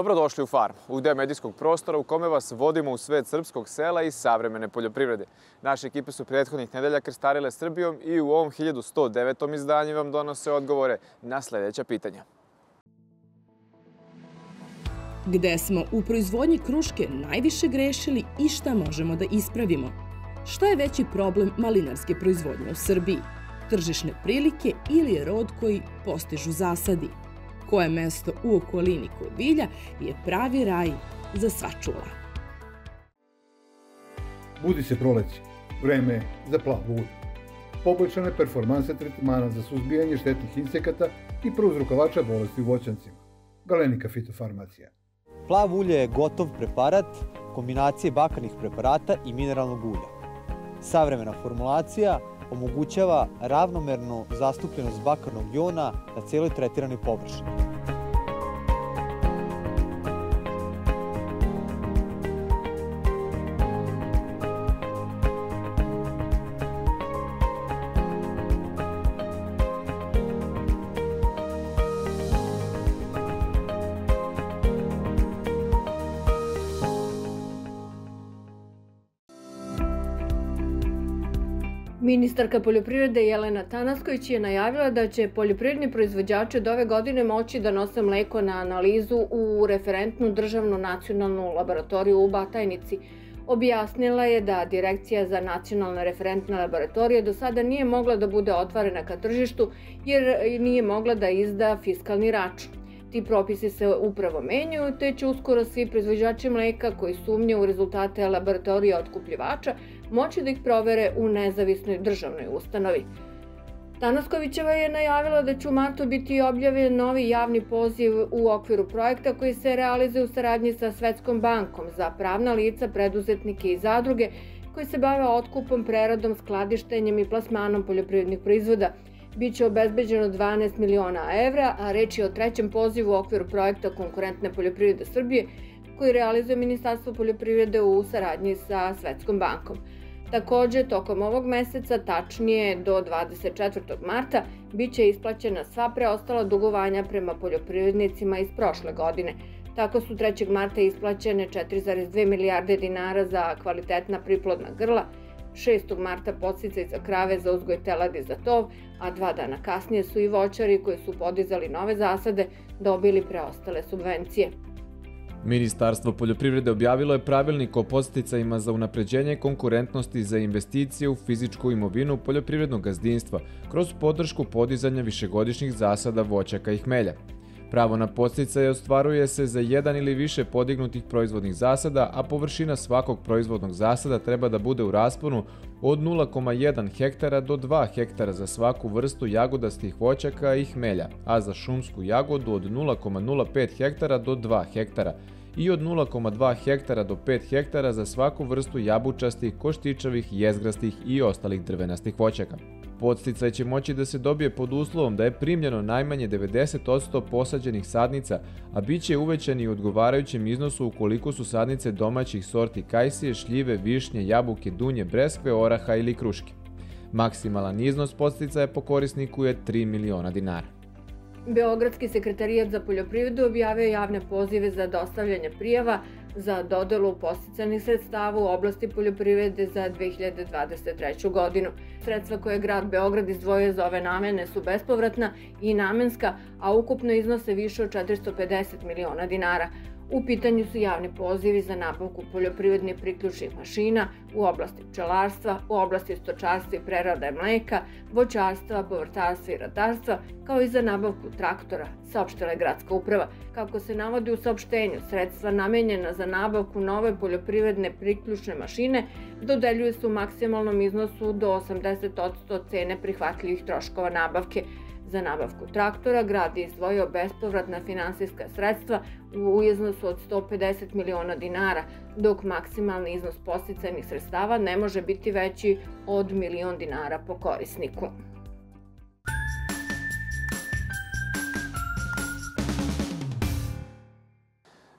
Dobrodošli u Farm, u deo medijskog prostora u kome vas vodimo u svet srpskog sela i savremene poljoprivrede. Naše ekipe su prethodnih nedelja krstarile Srbijom i u ovom 1109. izdanju vam donose odgovore na sledeća pitanja. Gde smo u proizvodnji kruške najviše grešili i šta možemo da ispravimo? Šta je veći problem malinarske proizvodnje u Srbiji? Tržišne prilike ili rod koji postižu zasadi? Koje mesto u okolini Kovilja je pravi raj za sva čula. Budi se proleći, vreme je za plavu ulje. Poboljšane performanse tretmana za suzbijanje štetnih insekata i prouzrokovača bolesti u voćancima. Galenika fitofarmacija. Plav ulje je gotov preparat kombinacije bakarnih preparata i mineralnog ulja. Savremena formulacija omogućava ravnomernu zastupljenost bakarnog jona na cijeloj tretiranoj površini. Ministarka poljoprivrede Jelena Tanasković je najavila da će poljoprivredni proizvođači od ove godine moći da nose mleko na analizu u referentnu državnu nacionalnu laboratoriju u Batajnici. Objasnila je da Direkcija za nacionalne referentne laboratorije do sada nije mogla da bude otvorena ka tržištu jer nije mogla da izda fiskalni račun. Ti propisi se upravo menjaju, te će uskoro svi proizvođači mleka koji sumnje u rezultate laboratorija otkupljivača moći da ih provere u nezavisnoj državnoj ustanovi. Tanaskovićeva je najavila da će u martu biti objavljen novi javni poziv u okviru projekta koji se realizuje u saradnji sa Svetskom bankom za pravna lica, preduzetnike i zadruge koji se bave otkupom, preradom, skladištenjem i plasmanom poljoprivrednih proizvoda. Biće obezbeđeno 12 miliona evra, a reč je o trećem pozivu u okviru projekta Konkurentne poljoprivrede Srbije koji realizuje Ministarstvo poljoprivrede u saradnji sa Svetskom bankom. Takođe, tokom ovog meseca, tačnije do 24. marta, biće isplaćena sva preostala dugovanja prema poljoprivrednicima iz prošle godine. Tako su 3. marta isplaćene 4,2 milijarde dinara za kvalitetna priplodna grla, 6. marta podsticaj za krave za uzgoj teladi za tov, a dva dana kasnije su i voćari koji su podizali nove zasade dobili preostale subvencije. Ministarstvo poljoprivrede objavilo je pravilnik o posticajima za unapređenje konkurentnosti za investicije u fizičku imovinu poljoprivrednog gazdinstva kroz podršku podizanja višegodišnjih zasada voćaka i hmelja. Pravo na posticaje ostvaruje se za jedan ili više podignutih proizvodnih zasada, a površina svakog proizvodnog zasada treba da bude u rasponu od 0,1 hektara do 2 hektara za svaku vrstu jagodastih voćaka i hmelja, a za šumsku jagodu od 0,05 hektara do 2 hektara i od 0,2 hektara do 5 hektara za svaku vrstu jabučastih, koštičavih, jezgrastih i ostalih drvenastih voćaka. Podsticaj će moći da se dobije pod uslovom da je primljeno najmanje 90% posađenih sadnica, a bit će uvećani u odgovarajućem iznosu ukoliko su sadnice domaćih sorti kajsije, šljive, višnje, jabuke, dunje, breskve, oraha ili kruške. Maksimalan iznos podsticaja po korisniku je 3 miliona dinara. Beogradski sekretarijat za poljoprivredu objavio javne pozive za dostavljanje prijava za dodelu posticanih sredstava u oblasti poljoprivrede za 2023. godinu. Sredstva koje je grad Beograd izdvojio za ove namene su bespovratna i namenska, a ukupno iznose više od 450 miliona dinara. U pitanju su javni pozivi za nabavku poljoprivrednih priključnih mašina u oblasti pčelarstva, u oblasti stočarstva i prerade mleka, voćarstva, povrtarstva i ratarstva, kao i za nabavku traktora, saopštila je gradska uprava. Kako se navodi u saopštenju, sredstva namenjena za nabavku nove poljoprivredne priključne mašine dodeljuje se u maksimalnom iznosu do 80% cene prihvatljivih troškova nabavke. Za nabavku traktora grad je izdvojio bespovratna finansijska sredstva u iznosu od 150 miliona dinara, dok maksimalni iznos posticajnih sredstava ne može biti veći od milion dinara po korisniku.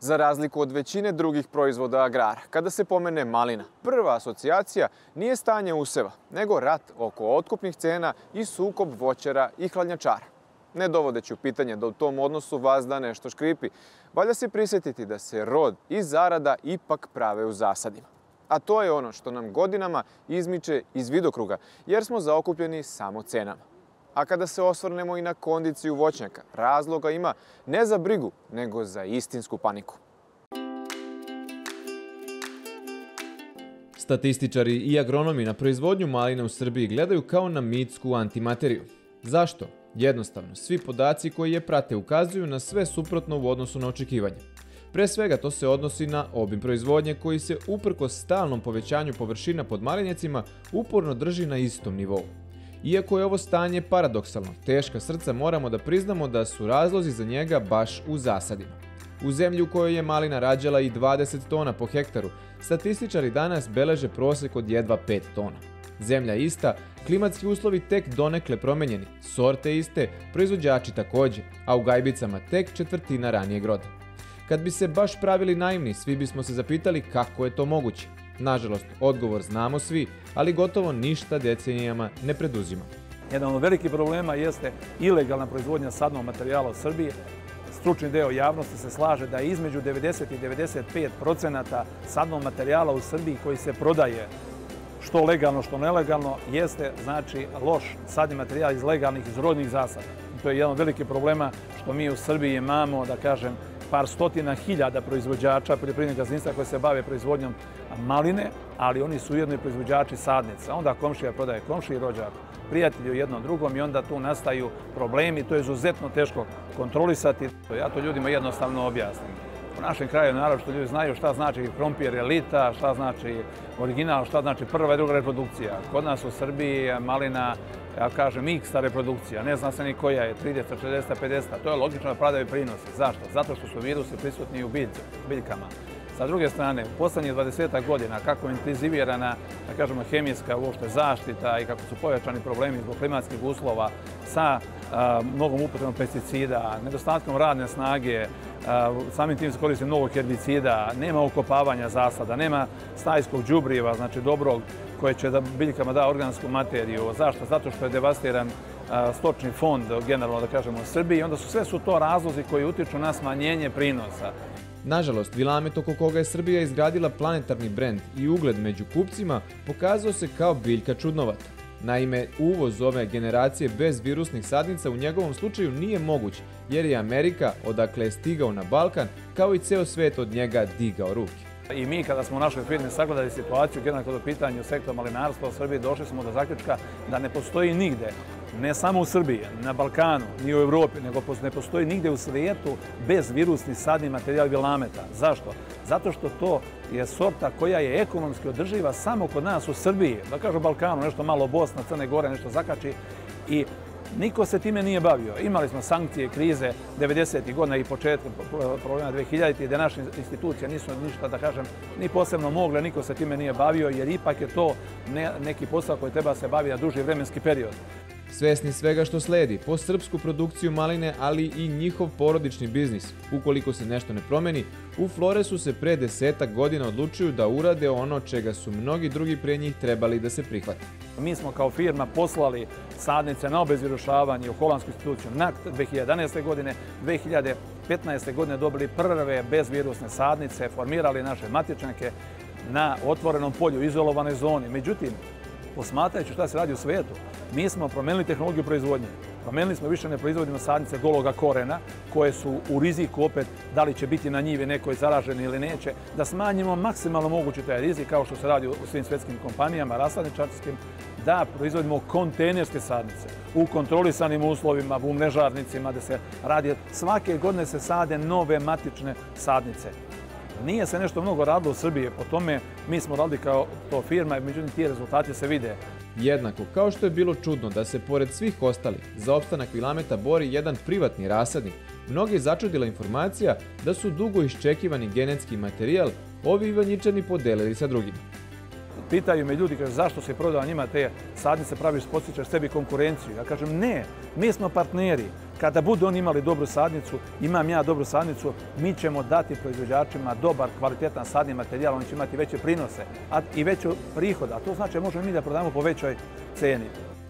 Za razliku od većine drugih proizvoda agrara, kada se pomene malina, prva asocijacija nije stanje useva, nego rat oko otkupnih cena i sukob voćara i hladnjačara. Ne dovodeći u pitanje da u tom odnosu vazda nešto škripi, valja se prisjetiti da se rod i zarada ipak prave u zasadima. A to je ono što nam godinama izmiče iz vidokruga, jer smo zaokupljeni samo cenama. A kada se osvrnemo i na kondiciju voćnjaka, razloga ima ne za brigu, nego za istinsku paniku. Statističari i agronomi na proizvodnju malina u Srbiji gledaju kao na mitsku antimateriju. Zašto? Jednostavno, svi podaci koji je prate ukazuju na sve suprotno u odnosu na očekivanje. Pre svega to se odnosi na obim proizvodnje koji se uprko stalnom povećanju površina pod malinjacima uporno drži na istom nivou. Iako je ovo stanje paradoksalno, teška srca moramo da priznamo da su razlozi za njega baš u zasadima. U zemlji u kojoj je malina rađala i 20 tona po hektaru, statističari danas beleže prosek od jedva 5 tona. Zemlja ista, klimatski uslovi tek donekle promenjeni, sorte iste, proizvođači takođe, a u gajbicama tek četvrtina ranijeg roda. Kad bi se baš pravili naivni, svi bismo se zapitali kako je to moguće. Nažalost, odgovor znamo svi, ali gotovo ništa decenijama ne preduzima. Jedan od velikih problema jeste ilegalna proizvodnja sadnog materijala u Srbiji. Stručni deo javnosti se slaže da je između 90 i 95 procenata sadnog materijala u Srbiji koji se prodaje što legalno, što nelegalno, jeste znači loš sadni materijal iz legalnih, iz rodnih zasada. To je jedan od velikih problema što mi u Srbiji imamo, da kažem, par stotina hiljada proizvođača poljoprivrednih gazdinstva koje se bave proizvodnjom maline, ali oni su ujedno i proizvođači sadnica. Onda komšija prodaje komšiji rođak, prijatelju jednom drugom i onda tu nastaju problemi. To je izuzetno teško kontrolisati. Ja to ljudima jednostavno objasnim. U našem kraju naravno što ljudi znaju šta znači krompir elita, šta znači original, šta znači prva i druga reprodukcija. Kod nas u Srbiji malina ja kažem, x reprodukcija, ne zna se ni koja je, 30, 40, 50, to je logično da pradaju prinose. Zašto? Zato što su virusi prisutni u biljkama. Sa druge strane, u poslednjih 20 godina, kako je intenzivirana, da kažemo, hemijska uopšte zaštita i kako su pojačani problemi zbog klimatskih uslova sa mnogom upotrebom pesticida, nedostatkom radne snage, samim tim se koristi mnogo herbicida, nema okopavanja zasada, nema stajskog džubriva, znači dobrog koje će da biljkama da organsku materiju. Zašto? Zato što je devastiran stočni fond, generalno da kažemo, u Srbiji. I onda su sve su to razlozi koji utiču na smanjenje prinosa. Nažalost, Vilamet oko koga je Srbija izgradila planetarni brend i ugled među kupcima pokazao se kao biljka čudnovata. Naime, uvoz ove generacije bez virusnih sadnica u njegovom slučaju nije moguć, jer je Amerika, odakle je stigao na Balkan, kao i ceo svet od njega digao ruke. I mi kada smo u našoj firmi sagledali situaciju, generalno kod u sektora malinarstva u Srbiji, došli smo do zaključka da ne postoji nigde, ne samo u Srbiji, na Balkanu, ni u Evropi, nego ne postoji nigde u svijetu bez virusni sadni materijal vilameta. Zašto? Zato što to je sorta koja je ekonomski održiva samo kod nas u Srbiji. Da kažu Balkanu, nešto malo Bosna, Crne Gore, nešto zakači. I Niko se time nije bavio. Imali smo sankcije, krize 90. godina i početka problema 2000. gde naše institucije nisu ništa, da kažem, ni posebno mogle, niko se time nije bavio, jer ipak je to neki posao koji treba se baviti na duži vremenski period. Svesni svega što sledi, po srpsku produkciju maline, ali i njihov porodični biznis. Ukoliko se nešto ne promeni, u Floresu se pre desetak godina odlučuju da urade ono čega su mnogi drugi pre njih trebali da se prihvate. Mi smo kao firma poslali sadnice na obezvirušavanje u holandsku instituciju NACT 2011. godine. 2015. godine dobili prve bezvirusne sadnice, formirali naše matičnike na otvorenom polju, izolovanoj zoni. Međutim, posmatrajući šta se radi u svetu, mi smo promenili tehnologiju proizvodnje. Promenili smo više ne proizvodimo sadnice gologa korena, koje su u riziku opet da li će biti na njivi nekoj zaraženi ili neće, da smanjimo maksimalno mogući taj rizik, kao što se radi u svim svetskim kompanijama, rasadničarskim, da proizvodimo kontejnerske sadnice u kontrolisanim uslovima, u mrežarnicima, da se radi, svake godine se sade nove matične sadnice. Nije se nešto mnogo radilo u Srbiji, po tome mi smo radili kao to firma, međutim ti rezultati se vide. Jednako, kao što je bilo čudno da se pored svih ostalih za opstanak Vilameta bori jedan privatni rasadnik, mnogi začudila informacija da su dugo iščekivani genetski materijal ovi Ivanjičani podelili sa drugima. Pitaju me ljudi, kaže, zašto se prodava njima te sadnice, praviš, postičaš sebi konkurenciju. Ja kažem, ne, mi smo partneri. Kada budu oni imali dobru sadnicu, imam ja dobru sadnicu, mi ćemo dati proizvođačima dobar, kvalitetan sadni materijal, oni će imati veće prinose a, i veću prihoda. A to znači možemo mi da prodamo po većoj ceni.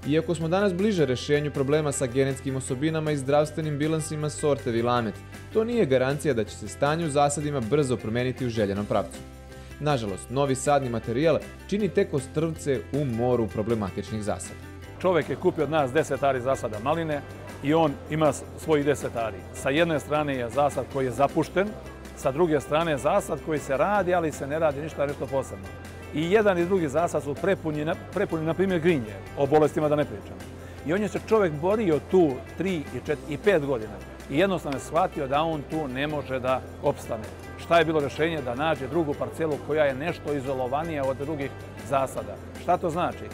Iako smo danas bliže rešenju problema sa genetskim osobinama i zdravstvenim bilansima sorte Vilamet, to nije garancija da će se stanje u zasadima brzo promeniti u željenom pravcu. Nažalost, novi sadni materijal čini tek ostrvce u moru problematičnih zasada. Čovek je kupio od nas 10 ari zasada maline i on ima svojih 10 ari. Sa jedne strane je zasad koji je zapušten, sa druge strane zasad koji se radi, ali se ne radi ništa nešto posebno. I jedan i drugi zasad su prepuni, prepuni na primjer, grinje, o bolestima da ne pričam. I on je se čovek borio tu 3 i 4 i 5 godina i jednostavno je shvatio da on tu ne može da opstane. Šta je bilo rešenje? Da nađe drugu parcelu koja je nešto izolovanija od drugih zasada. Šta to znači?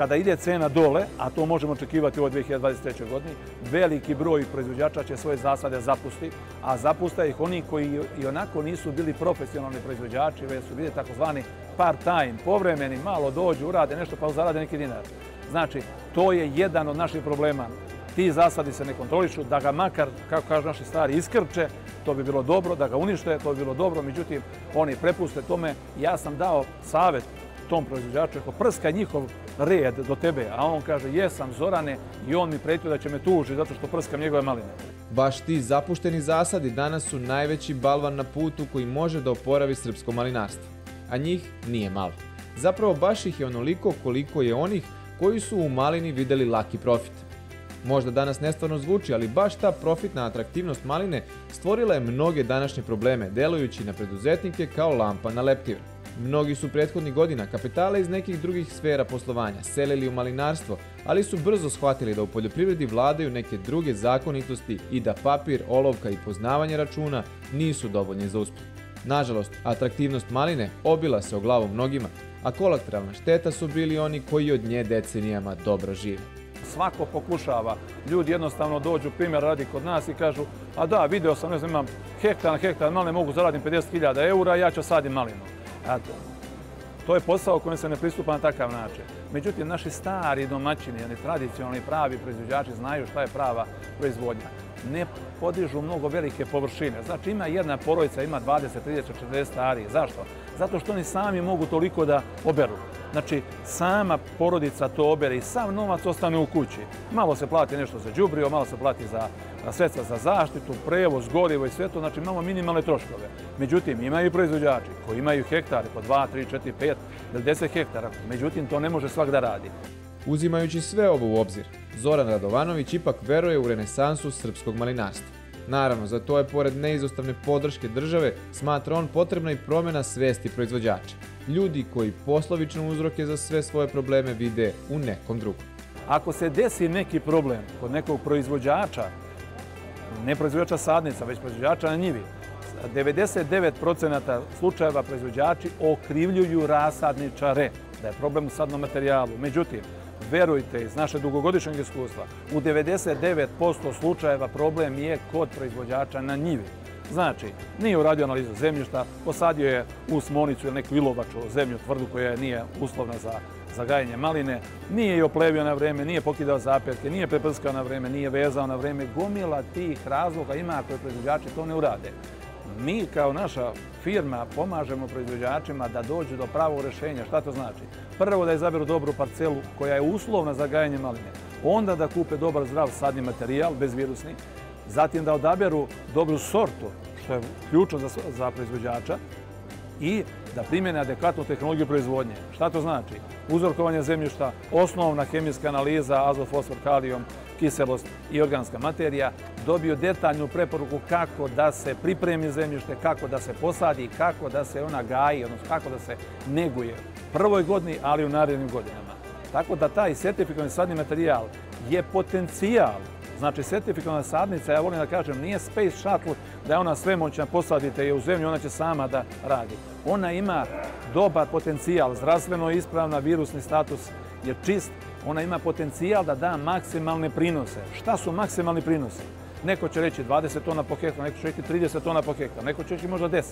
Kada ide cena dole, a to možemo očekivati u ovoj 2023. godini, veliki broj proizvođača će svoje zasade zapusti, a zapusta ih oni koji i onako nisu bili profesionalni proizvođači, već su bili takozvani part-time, povremeni, malo dođu, urade nešto pa zarade neki dinar. Znači, to je jedan od naših problema. Ti zasadi se ne kontrolišu, da ga makar, kako kažu naši stari, iskrče, to bi bilo dobro, da ga unište, to bi bilo dobro, međutim, oni prepuste tome. Ja sam dao savet tom proizvođaču, ako prska njihov red do tebe, a on kaže jesam Zorane i on mi pretio da će me tuži zato što prskam njegove maline. Baš ti zapušteni zasadi danas su najveći balvan na putu koji može da oporavi srpsko malinarstvo. A njih nije malo. Zapravo baš ih je onoliko koliko je onih koji su u malini videli laki profit. Možda danas nestvarno zvuči, ali baš ta profitna atraktivnost maline stvorila je mnoge današnje probleme, delujući na preduzetnike kao lampa na leptive. Mnogi su prethodnih godina kapitale iz nekih drugih sfera poslovanja selili u malinarstvo, ali su brzo shvatili da u poljoprivredi vladaju neke druge zakonitosti i da papir, olovka i poznavanje računa nisu dovoljni za uspeh. Nažalost, atraktivnost maline obila se o glavu mnogima, a kolateralna šteta su bili oni koji od nje decenijama dobro žive. Svako pokušava, ljudi jednostavno dođu, primjer radi kod nas i kažu, a da, video sam, ne znam, imam hektar na hektar maline, mogu zaradim 50.000 eura, ja ću sadim malinu. To je posao kojem se ne pristupa na takav način. Međutim, naši stari domaćini, oni tradicionalni pravi proizvođači znaju šta je prava proizvodnja. Ne podižu mnogo velike površine. Znači, ima jedna porodica, ima 20, 30, 40 stari. Zašto? Zato što oni sami mogu toliko da oberu. Znači, sama porodica to obere i sam novac ostane u kući. Malo se plati nešto za džubrio, malo se plati za sredstva za zaštitu, prevoz, gorivo i sve to, znači imamo minimalne troškove. Međutim, imaju i proizvođači koji imaju hektare po 2, 3, 4, 5 ili 10 hektara. Međutim, to ne može svak da radi. Uzimajući sve ovo u obzir, Zoran Radovanović ipak veruje u renesansu srpskog malinarstva. Naravno, za to je pored neizostavne podrške države, smatra on potrebna i promjena svesti proizvođača. Ljudi koji poslovične uzroke za sve svoje probleme vide u nekom drugom. Ako se desi neki problem kod nekog proizvođača, ne proizvođača sadnica, već proizvođača na njivi, 99% slučajeva proizvođači okrivljuju rasadničare da je problem u sadnom materijalu. Međutim, verujte iz naše dugogodišnjeg iskustva, u 99% slučajeva problem je kod proizvođača na njivi. Znači, nije uradio analizu zemljišta, posadio je u smonicu ili neku ilovaču zemlju tvrdu koja nije uslovna za, za gajanje maline, nije je oplevio na vreme, nije pokidao zapetke, nije preprskao na vreme, nije vezao na vreme. Gomila tih razloga ima koje proizvođači to ne urade. Mi kao naša firma pomažemo proizvođačima da dođu do pravog rešenja. Šta to znači? Prvo da izaberu dobru parcelu koja je uslovna za gajanje maline. Onda da kupe dobar zdrav sadni materijal, bezvirusni, zatim da odaberu dobru sortu, što je ključno za, za proizvođača, i da primjene adekvatnu tehnologiju proizvodnje. Šta to znači? Uzorkovanje zemljišta, osnovna hemijska analiza, azot, fosfor, kalijom, kiselost i organska materija, dobio detaljnu preporuku kako da se pripremi zemljište, kako da se posadi, kako da se ona gaji, odnosno kako da se neguje prvoj godini, ali u narednim godinama. Tako da taj sertifikovani sadni materijal je potencijal Znači, sertifikovana sadnica, ja volim da kažem, nije Space Shuttle da je ona svemoćna, posadite je u zemlju, ona će sama da radi. Ona ima dobar potencijal, zdravstveno ispravna, virusni status je čist, ona ima potencijal da da maksimalne prinose. Šta su maksimalni prinosi? Neko će reći 20 tona po hektar, neko će reći 30 tona po hektar, neko će reći možda 10.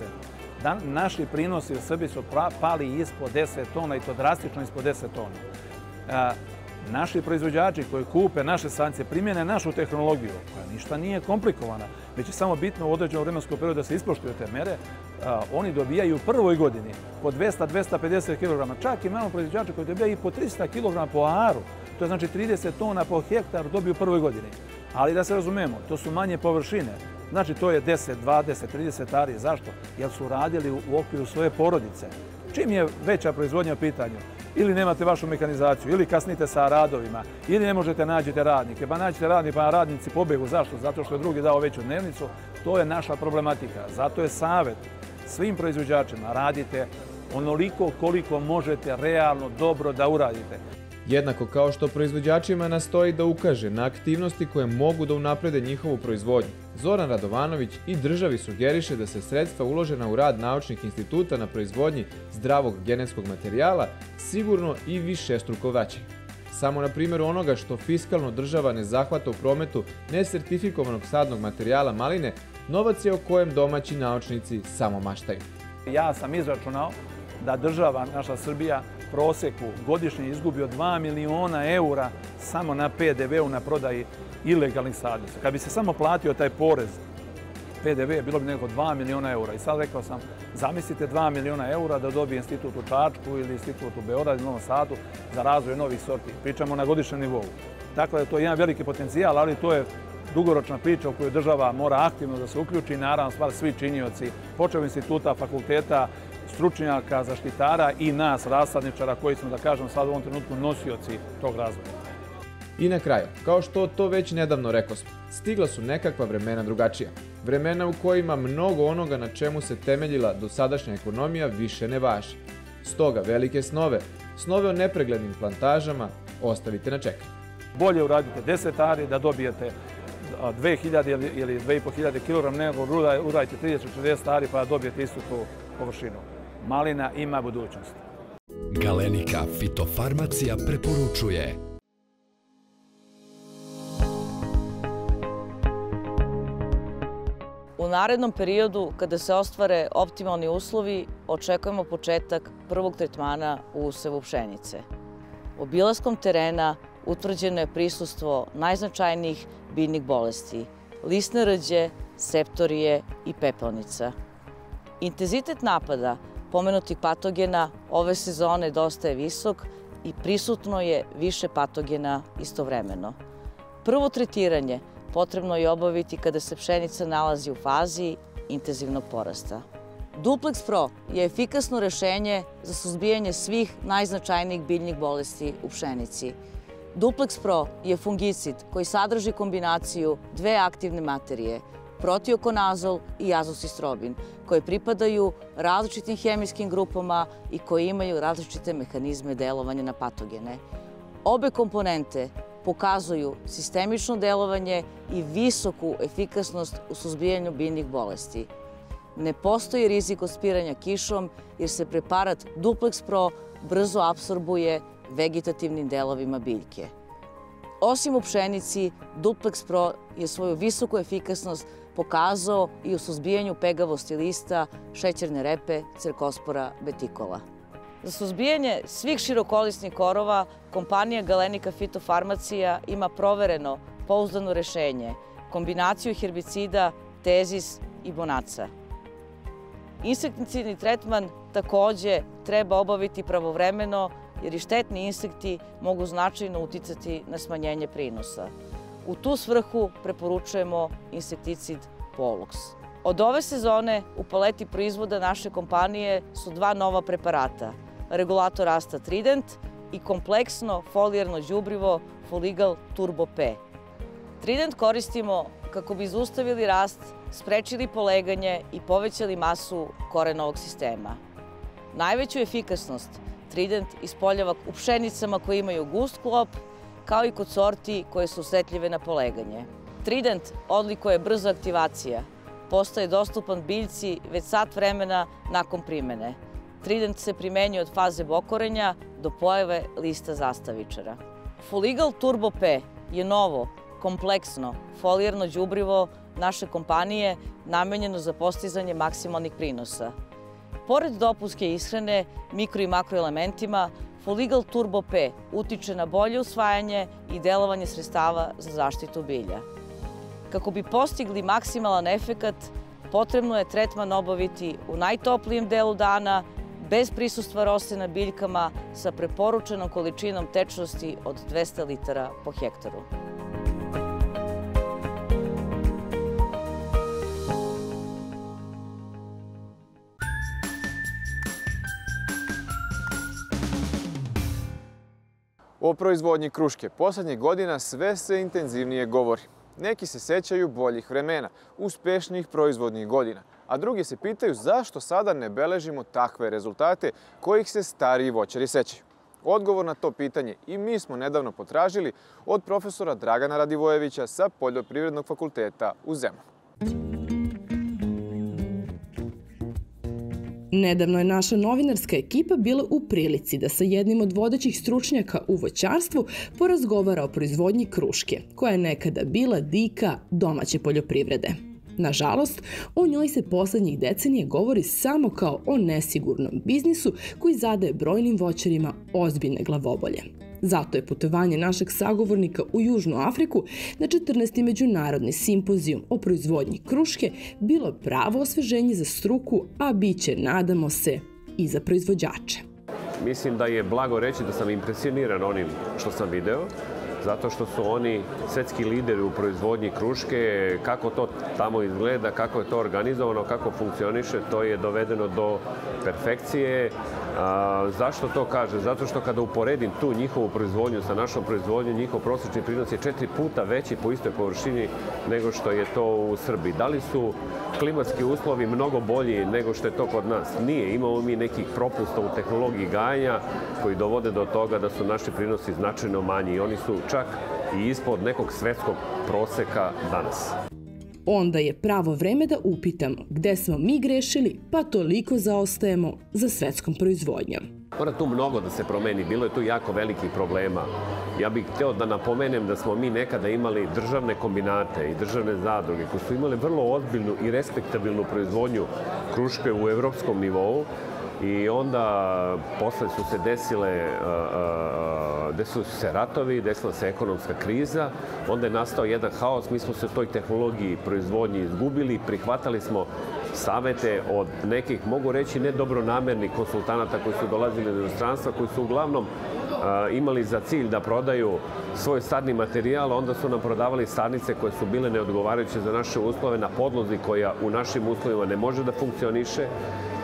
Dan, naši prinosi u Srbiji su pali ispod 10 tona i to drastično ispod 10 tona naši proizvođači koji kupe naše sankcije primjene našu tehnologiju, koja ništa nije komplikovana, već je samo bitno u određenom vremenskom periodu da se ispoštuju te mere, oni dobijaju u prvoj godini po 200-250 kg. Čak imamo proizvođače koji dobijaju i po 300 kg po aru. To je znači 30 tona po hektar dobiju u prvoj godini. Ali da se razumemo, to su manje površine. Znači to je 10, 20, 30 ari. Zašto? Jer su radili u okviru svoje porodice. Čim je veća proizvodnja u pitanju, ili nemate vašu mehanizaciju, ili kasnite sa radovima, ili ne možete nađete radnike, pa nađete radnike, pa radnici pobegu. Zašto? Zato što je drugi dao veću dnevnicu. To je naša problematika. Zato je savet svim proizvođačima radite onoliko koliko možete realno dobro da uradite. Jednako kao što proizvođačima nastoji da ukaže na aktivnosti koje mogu da unaprede njihovu proizvodnju, Zoran Radovanović i državi sugeriše da se sredstva uložena u rad naučnih instituta na proizvodnji zdravog genetskog materijala sigurno i više struko veće. Samo na primjeru onoga što fiskalno država ne zahvata u prometu nesertifikovanog sadnog materijala maline, novac je o kojem domaći naučnici samo maštaju. Ja sam izračunao da država, naša Srbija, proseku godišnje izgubio 2 miliona eura samo na PDV-u na prodaji ilegalnih sadnica. Kad bi se samo platio taj porez PDV, bilo bi neko 2 miliona eura. I sad rekao sam, zamislite 2 miliona eura da dobije institut u Čačku ili institut u Beogradu ili Novom Sadu za razvoj novih sorti. Pričamo na godišnjem nivou. Dakle, to je jedan veliki potencijal, ali to je dugoročna priča u kojoj država mora aktivno da se uključi i naravno stvar svi činioci, počeo instituta, fakulteta, stručnjaka, zaštitara i nas, rasadničara, koji smo, da kažem, sad u ovom trenutku nosioci tog razvoja. I na kraju, kao što to već nedavno rekao smo, stigla su nekakva vremena drugačija. Vremena u kojima mnogo onoga na čemu se temeljila dosadašnja ekonomija više ne važi. Stoga velike snove, snove o nepreglednim plantažama, ostavite na čekanju. Bolje uradite 10 ari da dobijete 2000 ili 2500 kg nego uradite 30-40 ari pa dobijete istu tu površinu. Malina ima budućnost. Galenika fitofarmacija preporučuje U narednom periodu, kada se ostvare optimalni uslovi, očekujemo početak prvog tretmana u usevu pšenice. Obilaskom terena utvrđeno je prisustvo najznačajnijih biljnih bolesti, lisne rđe, septorije i pepelnica. Intenzitet napada pomenutih patogena ove sezone dosta je visok i prisutno je više patogena istovremeno. Prvo tretiranje potrebno je obaviti kada se pšenica nalazi u fazi intenzivnog porasta. Duplex Pro je efikasno rešenje za suzbijanje svih najznačajnijih biljnih bolesti u pšenici. Duplex Pro je fungicid koji sadrži kombinaciju dve aktivne materije, protiokonazol i azosistrobin, koje pripadaju različitim hemijskim grupama i koji imaju različite mehanizme delovanja na patogene. Obe komponente pokazuju sistemično delovanje i visoku efikasnost u suzbijanju biljnih bolesti. Ne postoji rizik od spiranja kišom jer se preparat Duplex Pro brzo absorbuje vegetativnim delovima biljke. Osim u pšenici, Duplex Pro je svoju visoku efikasnost pokazao i u suzbijanju pegavosti lista, šećerne repe, cerkospora, betikola. Za suzbijanje svih širokolisnih korova, kompanija Galenika Fitofarmacija ima provereno, pouzdano rešenje, kombinaciju herbicida, tezis i bonaca. Insekticidni tretman takođe treba obaviti pravovremeno jer i štetni insekti mogu značajno uticati na smanjenje prinosa. U tu svrhu preporučujemo insekticid Pollux. Od ove sezone u paleti proizvoda naše kompanije su dva nova preparata, regulator rasta Trident i kompleksno folijerno đubrivo Foligal Turbo P. Trident koristimo kako bi zaustavili rast, sprečili poleganje i povećali masu korenovog sistema. Najveću efikasnost Trident ispoljava u pšenicama koje imaju gust klop, kao i kod sorti koje su osetljive na poleganje. Trident odlikuje brza aktivacija, postaje dostupan biljci već sat vremena nakon primene. Trident se primenjuje od faze bokorenja do pojave lista zastavičara. Foligal Turbo P je novo, kompleksno, folijerno đubrivo naše kompanije namenjeno za postizanje maksimalnih prinosa. Pored dopunske ishrane, mikro i makroelementima, Foligal Turbo P utiče na bolje usvajanje i delovanje sredstava za zaštitu bilja. Kako bi postigli maksimalan efekat, potrebno je tretman obaviti u najtoplijem delu dana, bez prisustva roste na biljkama sa preporučenom količinom tečnosti od 200 litara po hektaru. O proizvodnji kruške poslednjih godina sve se intenzivnije govori. Neki se sećaju boljih vremena, uspešnijih proizvodnih godina, a drugi se pitaju zašto sada ne beležimo takve rezultate kojih se stariji voćari sećaju. Odgovor na to pitanje i mi smo nedavno potražili od profesora Dragana Radivojevića sa Poljoprivrednog fakulteta u Zemunu. Nedavno je naša novinarska ekipa bila u prilici da sa jednim od vodećih stručnjaka u voćarstvu porazgovara o proizvodnji kruške, koja je nekada bila dika domaće poljoprivrede. Nažalost, o njoj se poslednjih decenije govori samo kao o nesigurnom biznisu koji zadaje brojnim voćarima ozbiljne glavobolje. Zato je putovanje našeg sagovornika u Južnu Afriku na 14. međunarodni simpozijum o proizvodnji kruške bilo pravo osveženje za struku, a bit će, nadamo se, i za proizvođače. Mislim da je blago reći da sam impresioniran onim što sam video zato što su oni svetski lideri u proizvodnji kruške, kako to tamo izgleda, kako je to organizovano, kako funkcioniše, to je dovedeno do perfekcije. A, zašto to kaže? Zato što kada uporedim tu njihovu proizvodnju sa našom proizvodnjom, njihov prosječni prinos je četiri puta veći po istoj površini nego što je to u Srbiji. Da li su klimatski uslovi mnogo bolji nego što je to kod nas? Nije. Imamo mi nekih propusta u tehnologiji gajanja koji dovode do toga da su naši prinosi značajno manji i oni su čak i ispod nekog svetskog proseka danas onda je pravo vreme da upitamo gde smo mi grešili pa toliko zaostajemo za svetskom proizvodnjom. Mora tu mnogo da se promeni, bilo je tu jako velikih problema. Ja bih hteo da napomenem da smo mi nekada imali državne kombinate i državne zadruge koji su imali vrlo ozbiljnu i respektabilnu proizvodnju kruške u evropskom nivou i onda posle su se desile, desili su se ratovi, desila se ekonomska kriza, onda je nastao jedan haos, mi smo se u toj tehnologiji proizvodnji izgubili, prihvatali smo savete od nekih, mogu reći, nedobronamernih konsultanata koji su dolazili do inostranstva, koji su uglavnom imali za cilj da prodaju svoj sadni materijal, onda su nam prodavali sadnice koje su bile neodgovarajuće za naše uslove na podlozi koja u našim uslovima ne može da funkcioniše. E,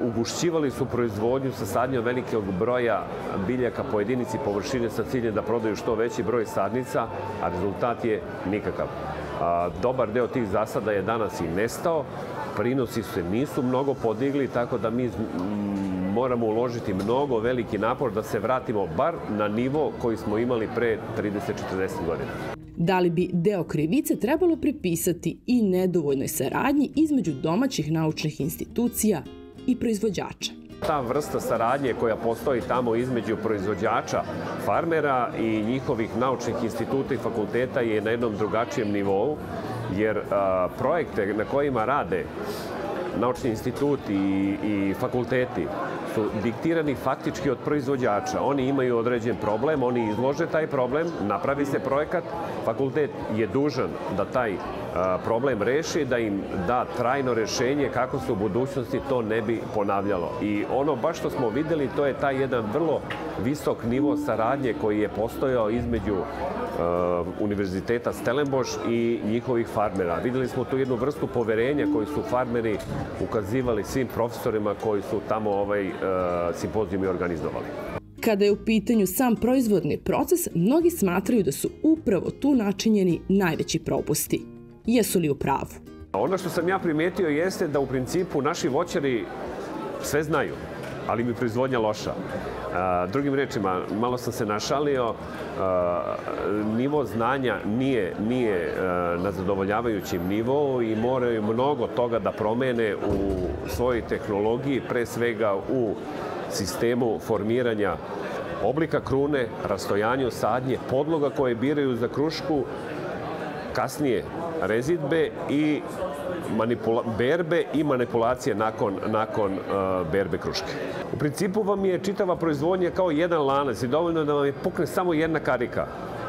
ugušćivali su proizvodnju sa sadnjom velikog broja biljaka po jedinici površine sa ciljem da prodaju što veći broj sadnica, a rezultat je nikakav. Dobar deo tih zasada je danas i nestao, prinosi se nisu mnogo podigli, tako da mi moramo uložiti mnogo veliki napor da se vratimo bar na nivo koji smo imali pre 30-40 godina. Da li bi deo krivice trebalo pripisati i nedovoljnoj saradnji između domaćih naučnih institucija i proizvođača. Ta vrsta saradnje koja postoji tamo između proizvođača, farmera i njihovih naučnih instituta i fakulteta je na jednom drugačijem nivou, jer projekte na kojima rade naučni instituti i, i fakulteti su diktirani faktički od proizvođača. Oni imaju određen problem, oni izlože taj problem, napravi se projekat, fakultet je dužan da taj problem reši, da im da trajno rešenje kako se u budućnosti to ne bi ponavljalo. I ono baš što smo videli, to je taj jedan vrlo visok nivo saradnje koji je postojao između Univerziteta Stellenbosch i njihovih farmera. Videli smo tu jednu vrstu poverenja koju su farmeri ukazivali svim profesorima koji su tamo ovaj simpozijum i organizovali. Kada je u pitanju sam proizvodni proces, mnogi smatraju da su upravo tu načinjeni najveći propusti. Jesu li u pravu? Ono što sam ja primetio jeste da u principu naši voćari sve znaju, ali mi proizvodnja loša. Drugim rečima, malo sam se našalio, nivo znanja nije, nije na zadovoljavajućem nivou i moraju mnogo toga da promene u svojoj tehnologiji, pre svega u sistemu formiranja oblika krune, rastojanju sadnje, podloga koje biraju za krušku, kasnije rezidbe i berbe i manipulacije nakon, nakon uh, berbe kruške. U principu vam je čitava proizvodnja kao jedan lanac i dovoljno da vam je pukne samo jedna karika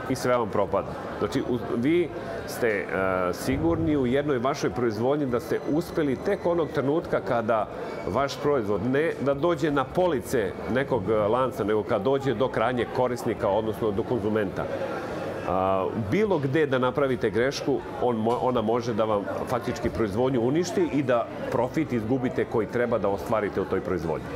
i sve vam propada. Znači, vi ste sigurni u jednoj vašoj proizvodnji da ste uspeli tek onog trenutka kada vaš proizvod ne da dođe na police nekog lanca, nego kad dođe do krajnjeg korisnika, odnosno do konzumenta bilo gde da napravite grešku, on, ona može da vam faktički proizvodnju uništi i da profit izgubite koji treba da ostvarite u toj proizvodnji.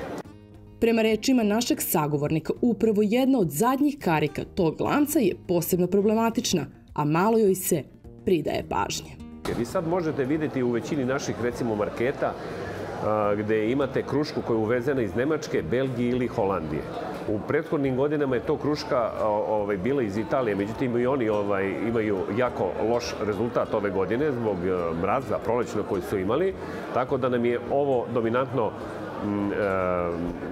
Prema rečima našeg sagovornika, upravo jedna od zadnjih karika tog lanca je posebno problematična, a malo joj se pridaje pažnje. Vi sad možete videti u većini naših, recimo, marketa gde imate krušku koja je uvezena iz Nemačke, Belgije ili Holandije. U prethodnim godinama je to kruška ovaj, bila iz Italije, međutim i oni ovaj, imaju jako loš rezultat ove godine zbog e, mraza prolećnog koji su imali, tako da nam je ovo dominantno e,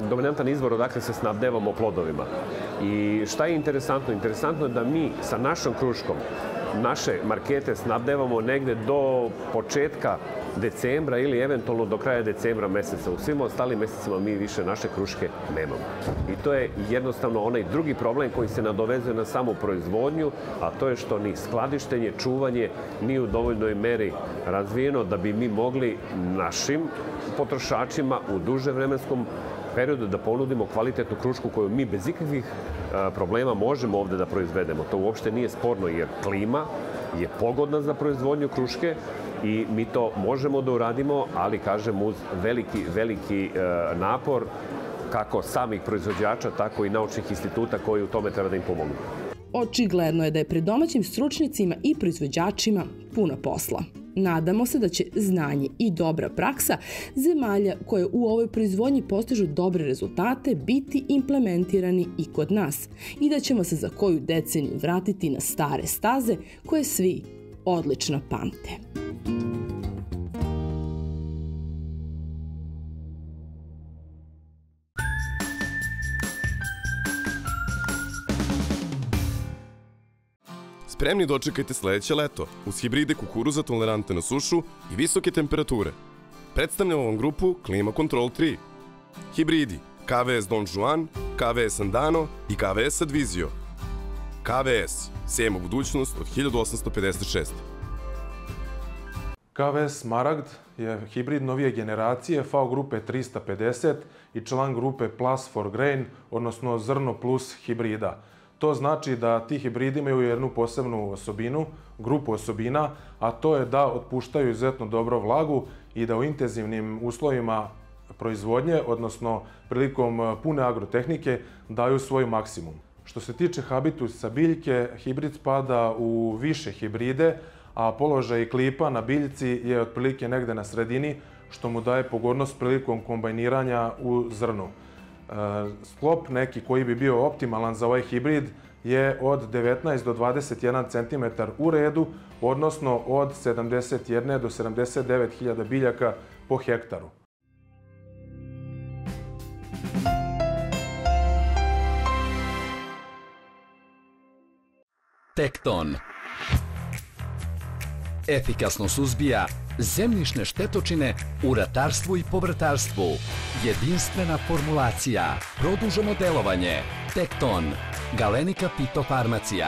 dominantan izvor odakle se snabdevamo plodovima. I šta je interesantno? Interesantno je da mi sa našom kruškom naše markete snabdevamo negde do početka decembra ili eventualno do kraja decembra meseca. U svim ostalim mesecima mi više naše kruške nemamo. I to je jednostavno onaj drugi problem koji se nadovezuje na samu proizvodnju, a to je što ni skladištenje, čuvanje ni u dovoljnoj meri razvijeno da bi mi mogli našim potrošačima u duže vremenskom periodu da ponudimo kvalitetnu krušku koju mi bez ikakvih problema možemo ovde da proizvedemo. To uopšte nije sporno jer klima je pogodna za proizvodnju kruške i mi to možemo da uradimo, ali kažem uz veliki, veliki napor kako samih proizvođača, tako i naučnih instituta koji u tome treba da im pomognu. Očigledno je da je pred domaćim stručnicima i proizvođačima puno posla. Nadamo se da će znanje i dobra praksa zemalja koje u ovoj proizvodnji postižu dobre rezultate biti implementirani i kod nas i da ćemo se za koju deceniju vratiti na stare staze koje svi odlično pamte. Spremni dočekajte sledeće leto uz hibride kukuruza tolerante na sušu i visoke temperature. Predstavljamo vam grupu Klima Control 3. Hibridi KVS Don Juan, KVS Andano i KVS Advizio. KVS, sejemo budućnost od 1856. KVS Smaragd je hibrid novije generacije FAO grupe 350 i član grupe Plus for Grain, odnosno zrno plus hibrida. To znači da ti hibridi imaju jednu posebnu osobinu, grupu osobina, a to je da otpuštaju izuzetno dobro vlagu i da u intenzivnim uslovima proizvodnje, odnosno prilikom pune agrotehnike, daju svoj maksimum. Što se tiče habitusa biljke, hibrid spada u više hibride, a položaj klipa na biljci je otprilike negde na sredini, što mu daje pogodnost prilikom kombajniranja u zrnu. E, sklop neki koji bi bio optimalan za ovaj hibrid je od 19 do 21 cm u redu, odnosno od 71 do 79 hiljada biljaka po hektaru. Tekton Efikasno suzbija zemljišne štetočine u ratarstvu i povrtarstvu. Jedinstvena formulacija, produženo delovanje, Tekton, Galenika Fitofarmacija.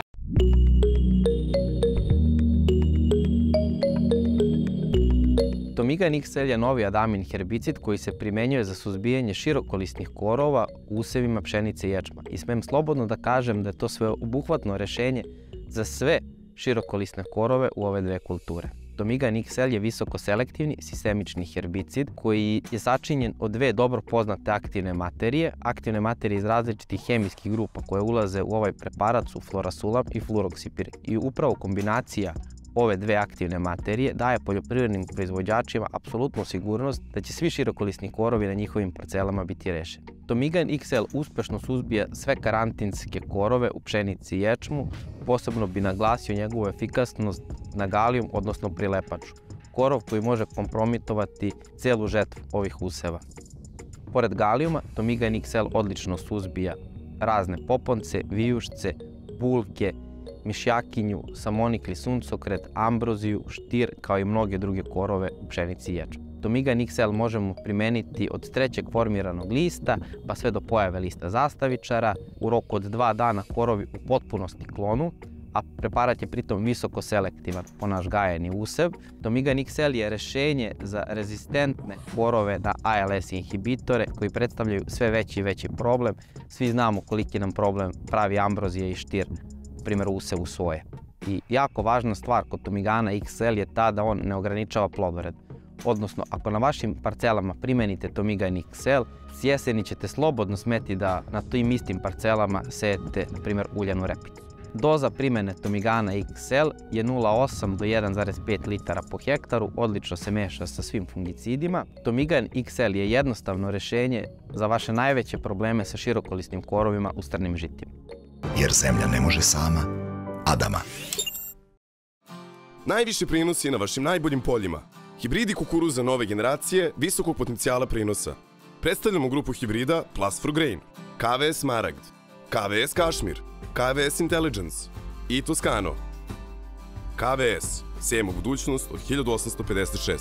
Tomigan XL je novi adamin herbicid koji se primenjuje za suzbijanje širokolisnih korova u usevima pšenice i ječma. I smem slobodno da kažem da je to sve obuhvatno rešenje za sve širokolisne korove u ove dve kulture. Domigan XL je visoko selektivni sistemični herbicid koji je sačinjen od dve dobro poznate aktivne materije, aktivne materije iz različitih hemijskih grupa koje ulaze u ovaj preparat su florasulam i fluroksipir. I upravo kombinacija ove dve aktivne materije daje poljoprivrednim proizvođačima apsolutnu sigurnost da će svi širokolisni korovi na njihovim parcelama biti rešeni. Tomigan XL uspešno suzbija sve karantinske korove u pšenici i ječmu, posebno bi naglasio njegovu efikasnost na galijum, odnosno prilepaču, korov koji može kompromitovati celu žetvu ovih useva. Pored galijuma, Tomigan XL odlično suzbija razne poponce, vijušce, bulke, mišjakinju, samonikli suncokret, ambroziju, štir, kao i mnoge druge korove u pšenici i ječmu. Tomigan XL možemo primeniti od trećeg formiranog lista pa sve do pojave lista zastavičara. U roku od dva dana korovi u potpunosti klonu, a preparat je pritom visoko selektivan po naš gajeni usev. Tomigan XL je rešenje za rezistentne korove na ALS inhibitore koji predstavljaju sve veći i veći problem. Svi znamo koliki nam problem pravi ambrozija i štir, primjer usevu soje. I jako važna stvar kod Tomigana XL je ta da on ne ograničava plodored. Odnosno, ako na vašim parcelama primenite Tomigan XL, s jeseni ćete slobodno smeti da na tim istim parcelama sejete, na primjer, uljanu repicu. Doza primene Tomigana XL je 0,8 do 1,5 litara po hektaru, odlično se meša sa svim fungicidima. Tomigan XL je jednostavno rešenje za vaše najveće probleme sa širokolisnim korovima u strnim žitima. Jer zemlja ne može sama, Adama. Najviše prinosi na vašim najboljim poljima. Hibridi kukuruza nove generacije visokog potencijala prinosa. Predstavljamo grupu hibrida Plus for Grain, KVS Maragd, KVS Kašmir, KVS Intelligence i Toscano. KVS, sejemo budućnost od 1856.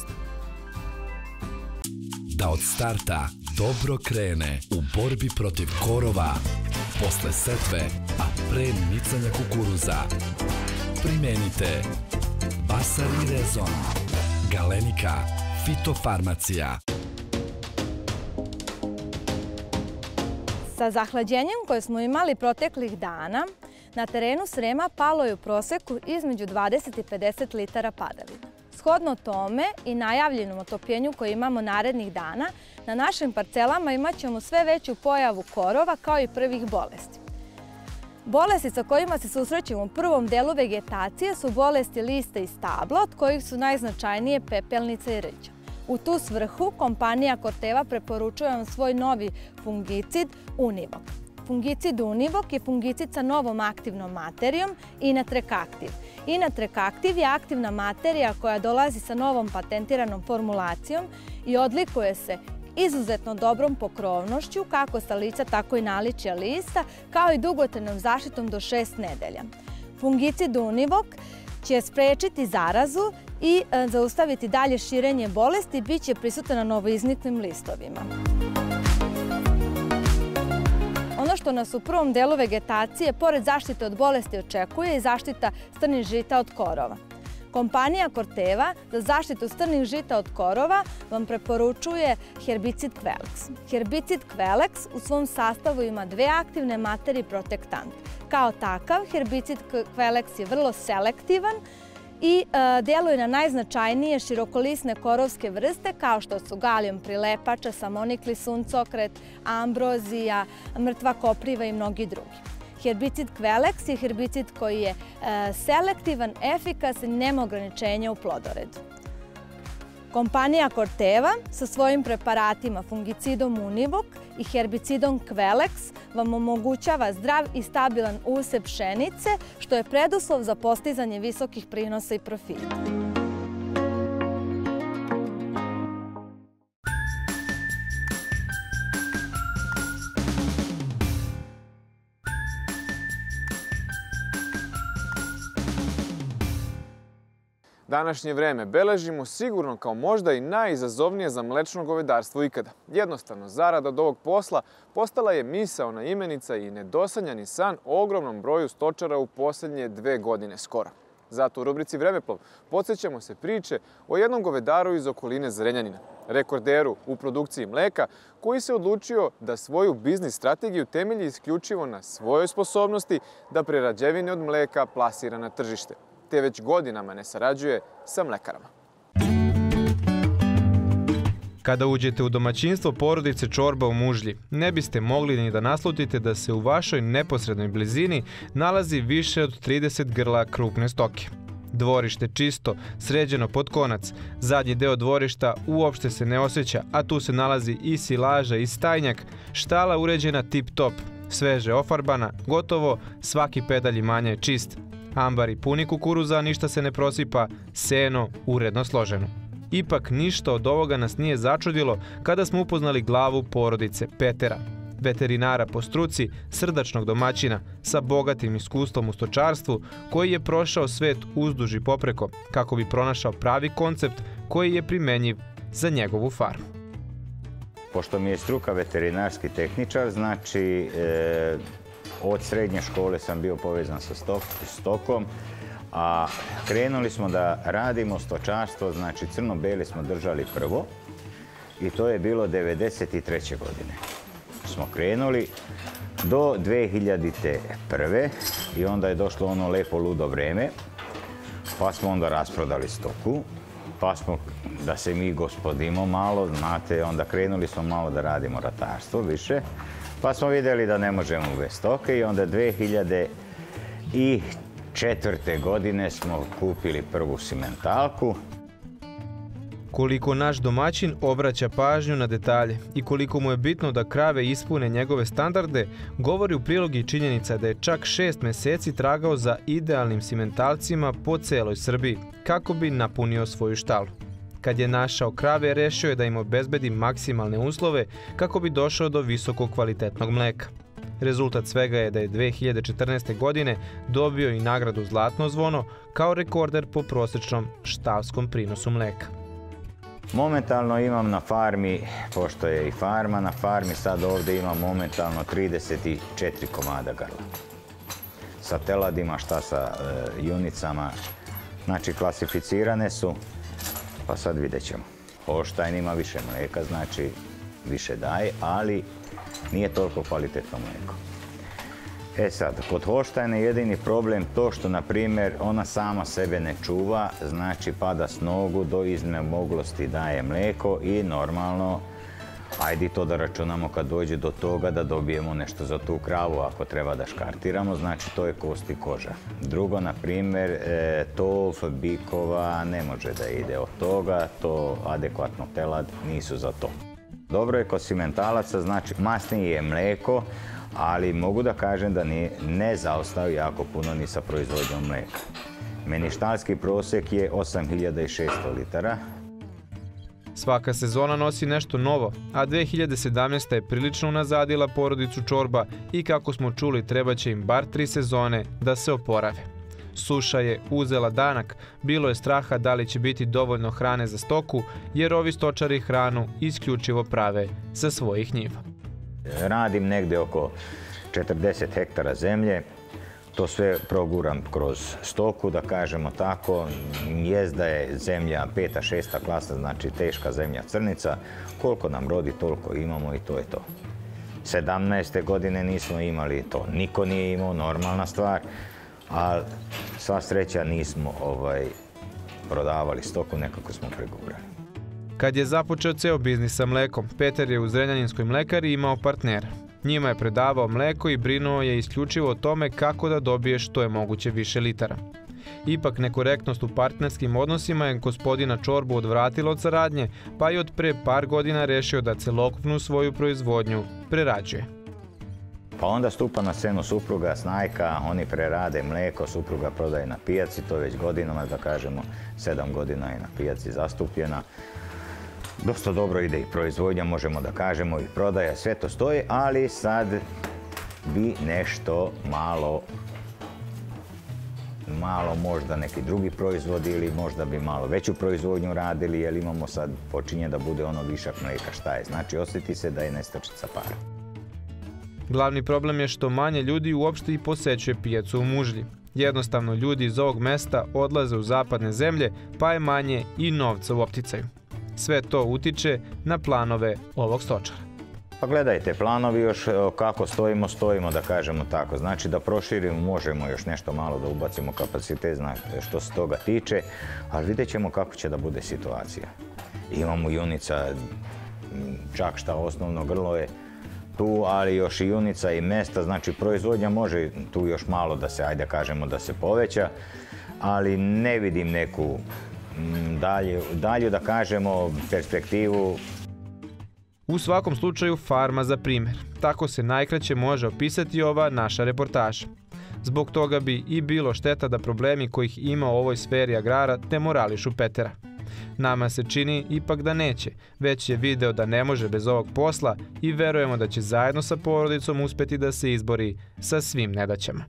Da od starta dobro krene u borbi protiv korova, posle setve, a pre nicanja kukuruza. Primenite Basar i Rezon, Galenika, Fitofarmacija. Sa zahlađenjem koje smo imali proteklih dana, na terenu Srema palo je u proseku između 20 i 50 litara padavina. Shodno tome i najavljenom otopljenju koje imamo narednih dana, na našim parcelama imat ćemo sve veću pojavu korova kao i prvih bolesti. Bolesti sa kojima se susrećemo u prvom delu vegetacije su bolesti lista i stabla, od kojih su najznačajnije pepelnica i rđa. U tu svrhu kompanija Corteva preporučuje vam svoj novi fungicid Univok. Fungicid Univok je fungicid sa novom aktivnom materijom Inatrek Inatrek Activ je aktivna materija koja dolazi sa novom patentiranom formulacijom i odlikuje se izuzetno dobrom pokrovnošću kako sa lica, tako i naličja lista, kao i dugotrajnom zaštitom do 6 nedelja. Fungicid Univok će sprečiti zarazu i e, zaustaviti dalje širenje bolesti, bit će prisutan na novoizniklim listovima. Što nas u prvom delu vegetacije, pored zaštite od bolesti, očekuje je zaštita strnih žita od korova. Kompanija Corteva za zaštitu strnih žita od korova vam preporučuje herbicid Quelex. Herbicid Quelex u svom sastavu ima dve aktivne materije protektante. Kao takav, herbicid Quelex je vrlo selektivan i e, deluje na najznačajnije širokolisne korovske vrste kao što su galijom prilepača, samonikli suncokret, ambrozija, mrtva kopriva i mnogi drugi. Herbicid Quelex je herbicid koji je e, selektivan, efikasan i nema ograničenja u plodoredu. Kompanija Corteva sa svojim preparatima fungicidom Univok i herbicidom Quelex vam omogućava zdrav i stabilan usep pšenice, što je preduslov za postizanje visokih prinosa i profita. Današnje vreme beležimo sigurno kao možda i najizazovnije za mlečno govedarstvo ikada. Jednostavno, zarada od ovog posla postala je misaona imenica i nedosanjani san ogromnom broju stočara u posljednje dve godine skoro. Zato u rubrici Vremeplov podsjećamo se priče o jednom govedaru iz okoline Zrenjanina, rekorderu u produkciji mleka, koji se odlučio da svoju biznis strategiju temelji isključivo na svojoj sposobnosti da prerađevine od mleka plasira na tržište te već godinama ne sarađuje sa mlekarama. Kada uđete u domaćinstvo porodice Čorba u Mužlji, ne biste mogli ni da naslutite da se u vašoj neposrednoj blizini nalazi više od 30 grla krupne stoke. Dvorište čisto, sređeno pod konac. Zadnji deo dvorišta uopšte se ne osjeća, a tu se nalazi i silaža i stajnjak, štala uređena tip top, sveže ofarbana, gotovo svaki pedalj imanja je čist, Ambari puni kukuruza, ništa se ne prosipa, seno uredno složeno. Ipak ništa od ovoga nas nije začudilo kada smo upoznali glavu porodice Petera, veterinara po struci, srdačnog domaćina sa bogatim iskustvom u stočarstvu koji je prošao svet uzduž i popreko kako bi pronašao pravi koncept koji je primenjiv za njegovu farmu. Pošto mi je struka veterinarski tehničar, znači e, od srednje škole sam bio povezan sa stokom, a krenuli smo da radimo stočarstvo, znači crno-beli smo držali prvo i to je bilo 1993. godine. Smo krenuli do 2001. i onda je došlo ono lepo ludo vreme, pa smo onda rasprodali stoku, pa smo da se mi gospodimo malo, znate, onda krenuli smo malo da radimo ratarstvo više, pa smo vidjeli da ne možemo bez stoke i onda 2004. godine smo kupili prvu simentalku. Koliko naš domaćin obraća pažnju na detalje i koliko mu je bitno da krave ispune njegove standarde, govori u prilog i činjenica da je čak šest meseci tragao za idealnim simentalcima po celoj Srbiji, kako bi napunio svoju štalu. Kad je našao krave, rešio je da im obezbedi maksimalne uslove kako bi došao do visoko kvalitetnog mleka. Rezultat svega je da je 2014. godine dobio i nagradu Zlatno zvono kao rekorder po prosečnom štalskom prinosu mleka. Momentalno imam na farmi, pošto je i farma na farmi, sad ovdje imam momentalno 34 komada grla. Sa teladima, šta sa e, junicama, znači klasificirane su, pa sad vidjet ćemo. Hoštajn ima više mlijeka, znači više daje, ali nije toliko kvalitetno mlijeko. E sad, kod Hoštajne jedini problem to što, na primjer, ona sama sebe ne čuva, znači pada s nogu, do iznemoglosti daje mlijeko i normalno, ajde to da računamo kad dođe do toga da dobijemo nešto za tu kravu ako treba da škartiramo, znači to je kost i koža. Drugo, na primjer, e, tov, bikova ne može da ide od toga, to adekvatno telad nisu za to. Dobro je kod simentalaca, znači masnije je mlijeko, ali mogu da kažem da ne zaostao jako puno ni sa proizvodnjom mlijeka. Meništalski prosek je 8600 litara. Svaka sezona nosi nešto novo, a 2017. je prilično unazadila porodicu Čorba i kako smo čuli treba će im bar tri sezone da se oporave. Suša je uzela danak, bilo je straha da li će biti dovoljno hrane za stoku, jer ovi stočari hranu isključivo prave sa svojih njiva. Radim negdje oko 40 hektara zemlje, to sve proguram kroz stoku, da kažemo tako. Jezda je zemlja peta, šesta klasa, znači teška zemlja crnica. Koliko nam rodi, toliko imamo i to je to. 17. godine nismo imali to, niko nije imao, normalna stvar, ali sva sreća nismo ovaj, prodavali stoku, nekako smo pregurali. Kad je započeo ceo biznis sa mlekom, Peter je u Zrenjaninskoj mlekari imao partnera. Njima je predavao mleko i brinuo je isključivo o tome kako da dobije što je moguće više litara. Ipak nekorektnost u partnerskim odnosima je gospodina Čorbu odvratila od saradnje, pa i od pre par godina rešio da celokupnu svoju proizvodnju prerađuje. Pa onda stupa na scenu supruga, snajka, oni prerade mleko, supruga prodaje na pijaci, to je već godinama, da kažemo, sedam godina je na pijaci zastupljena dosta dobro ide i proizvodnja, možemo da kažemo, i prodaja, sve to stoji, ali sad bi nešto malo malo možda neki drugi proizvod ili možda bi malo veću proizvodnju radili, jer imamo sad, počinje da bude ono višak mlijeka, šta je. Znači, osjeti se da je nestačica para. Glavni problem je što manje ljudi uopšte i posećuje pijacu u mužlji. Jednostavno, ljudi iz ovog mesta odlaze u zapadne zemlje, pa je manje i novca u opticaju. Sve to utiče na planove ovog stočara. Pa gledajte, planovi još kako stojimo, stojimo da kažemo tako. Znači da proširimo, možemo još nešto malo da ubacimo kapacitet što se toga tiče, ali vidjet ćemo kako će da bude situacija. Imamo junica, čak šta osnovno grlo je tu, ali još i junica i mesta, znači proizvodnja može tu još malo da se, ajde kažemo, da se poveća, ali ne vidim neku Dalje da kažemo perspektivu. U svakom slučaju farma za primjer. Tako se najkraće može opisati ova naša reportaža. Zbog toga bi i bilo šteta da problemi kojih ima u ovoj sferi agrara demorališu Petera. Nama se čini ipak da neće, već je video da ne može bez ovog posla i verujemo da će zajedno sa porodicom uspeti da se izbori sa svim nedaćama.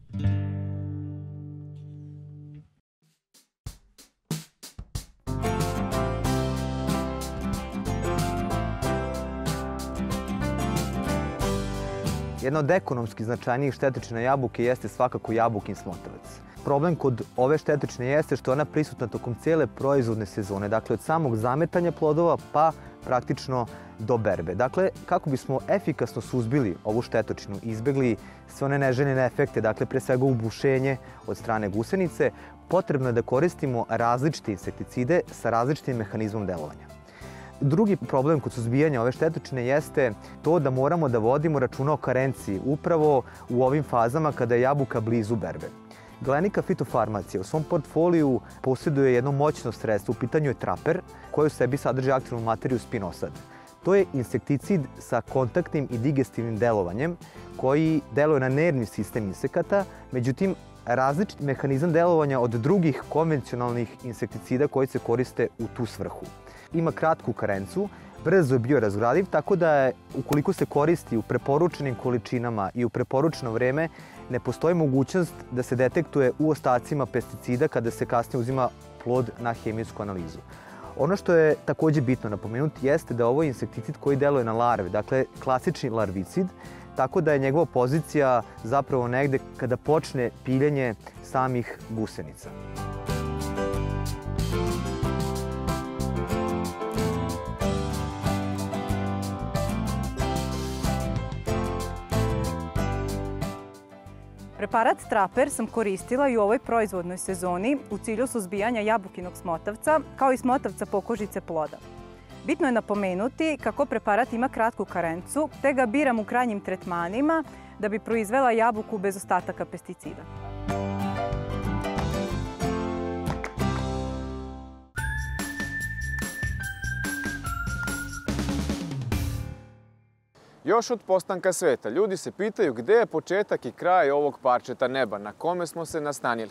Jedna od ekonomski značajnijih štetočina jabuke jeste svakako jabukin smotavac. Problem kod ove štetočine jeste što je ona prisutna tokom cijele proizvodne sezone, dakle od samog zametanja plodova pa praktično do berbe. Dakle, kako bismo efikasno suzbili ovu štetočinu, izbegli sve one neželjene efekte, dakle pre svega ubušenje od strane gusenice, potrebno je da koristimo različite insekticide sa različitim mehanizmom delovanja. Drugi problem kod suzbijanja ove štetočine jeste to da moramo da vodimo računa o karenciji upravo u ovim fazama kada je jabuka blizu berbe. Glenika fitofarmacija u svom portfoliju posjeduje jedno moćno sredstvo, u pitanju je traper, koje u sebi sadrži aktivnu materiju spinosad. To je insekticid sa kontaktnim i digestivnim delovanjem koji deluje na nervni sistem insekata, međutim različit mehanizam delovanja od drugih konvencionalnih insekticida koji se koriste u tu svrhu. Ima kratku karencu, brzo je biorazgradiv, tako da je, ukoliko se koristi u preporučenim količinama i u preporučeno vreme, ne postoji mogućnost da se detektuje u ostacima pesticida kada se kasnije uzima plod na hemijsku analizu. Ono što je takođe bitno napomenuti jeste da ovo je insekticid koji deluje na larve, dakle klasični larvicid, tako da je njegova pozicija zapravo negde kada počne piljenje samih gusenica. Preparat Traper sam koristila i u ovoj proizvodnoj sezoni u cilju suzbijanja jabukinog smotavca, kao i smotavca pokožice ploda. Bitno je napomenuti kako preparat ima kratku karencu, te ga biram u krajnjim tretmanima da bi proizvela jabuku bez ostataka pesticida. Još od postanka sveta ljudi se pitaju gde je početak i kraj ovog parčeta neba na kome smo se nastanili.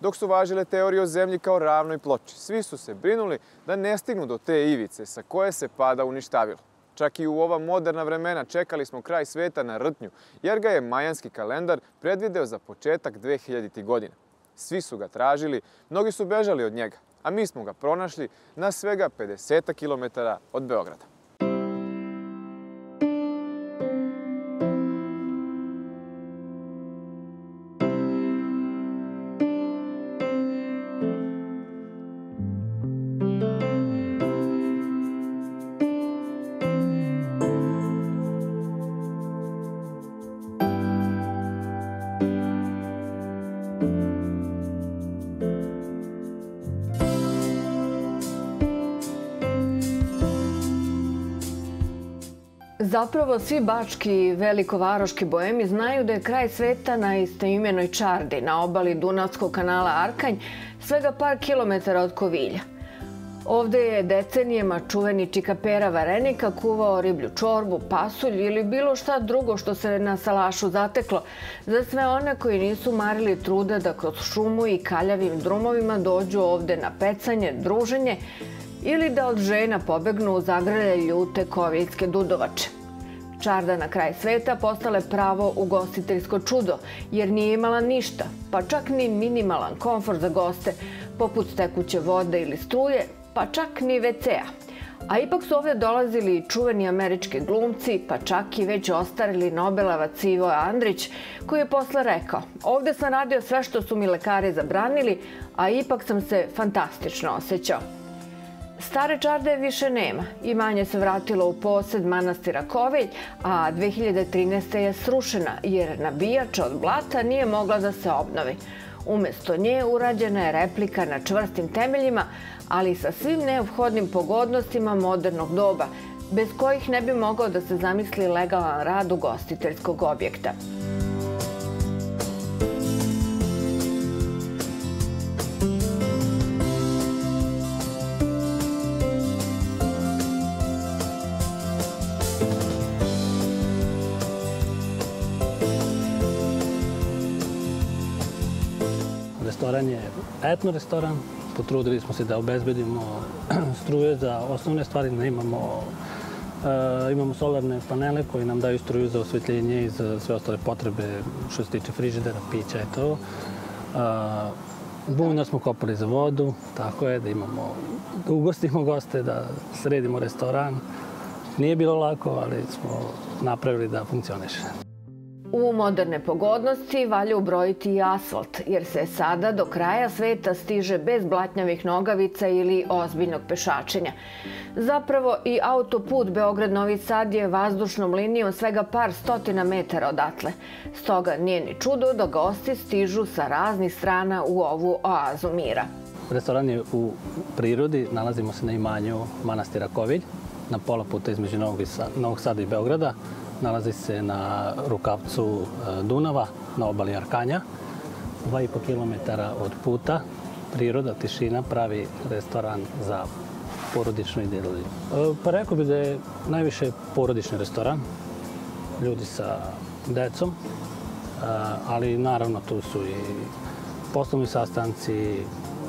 Dok su važile teorije o zemlji kao ravnoj ploči, svi su se brinuli da ne stignu do te ivice sa koje se pada uništavilo. Čak i u ova moderna vremena čekali smo kraj sveta na rtnju, jer ga je majanski kalendar predvideo za početak 2000. godina. Svi su ga tražili, mnogi su bežali od njega, a mi smo ga pronašli na svega 50 km od Beograda. Zapravo svi bački i velikovaroški boemi znaju da je kraj sveta na istoimenoj čardi na obali Dunavskog kanala Arkanj svega par kilometara od Kovilja. Ovde je decenijema čuveni čikapera varenika kuvao riblju čorbu, pasulj ili bilo šta drugo što se na salašu zateklo za sve one koji nisu marili truda da kroz šumu i kaljavim drumovima dođu ovde na pecanje, druženje ili da od žena pobegnu u zagrlje ljute koviljske dudovače. Čarda na kraj sveta postale pravo ugostiteljsko čudo, jer nije imala ništa, pa čak ni minimalan komfor za goste, poput tekuće vode ili struje, pa čak ni WC-a. A ipak su ovde dolazili čuveni američki glumci, pa čak i već ostarili Nobelavac Ivo Andrić, koji je posle rekao, ovde sam radio sve što su mi lekari zabranili, a ipak sam se fantastično osjećao. Stare čarde više nema. Imanje se vratilo u posed manastira Kovilj, a 2013. je srušena jer nabijača od blata nije mogla da se obnovi. Umesto nje urađena je replika na čvrstim temeljima, ali sa svim neophodnim pogodnostima modernog doba, bez kojih ne bi mogao da se zamisli legalan rad ugostiteljskog objekta. Etno restoran. Potrudili smo se da obezbedimo struje za osnovne stvari, da imamo Uh, imamo solarne panele koji nam daju struju za osvetljenje i za sve ostale potrebe što se tiče frižidera, pića i to. Uh, smo kopali za vodu, tako je, da imamo, da ugostimo goste, da sredimo restoran. Nije bilo lako, ali smo napravili da funkcioniše. U moderne pogodnosti valja ubrojiti i asfalt, jer se sada do kraja sveta stiže bez blatnjavih nogavica ili ozbiljnog pešačenja. Zapravo i autoput Beograd-Novi Sad je vazdušnom linijom svega par stotina metara odatle. Stoga nije ni čudo da gosti stižu sa raznih strana u ovu oazu mira. Restoran je u prirodi, nalazimo se na imanju manastira Kovilj, na pola puta između Novog Sada i Beograda. Nalazi se na rukavcu e, Dunava, na obali Arkanja. 2,5 km od puta, priroda, tišina, pravi restoran za porodičnu ideologiju. E, pa rekao bih da je najviše porodični restoran, ljudi sa decom, e, ali naravno tu su i poslovni sastanci,